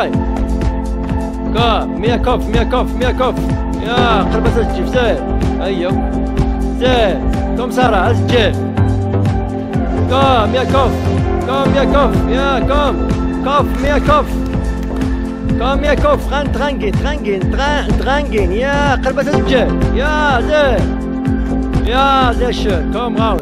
جاي. كوف مية كف مية كف مية كف يا قرب اسجف زي أيوه. زي كوم سارة اسجف كوم مية كف كوم مية كف يا كوم كف مية كف كوم يا كف غن ترانجين ترانجين ترانجين يا قرب اسجف يا زي يا زير شو؟ كم راوند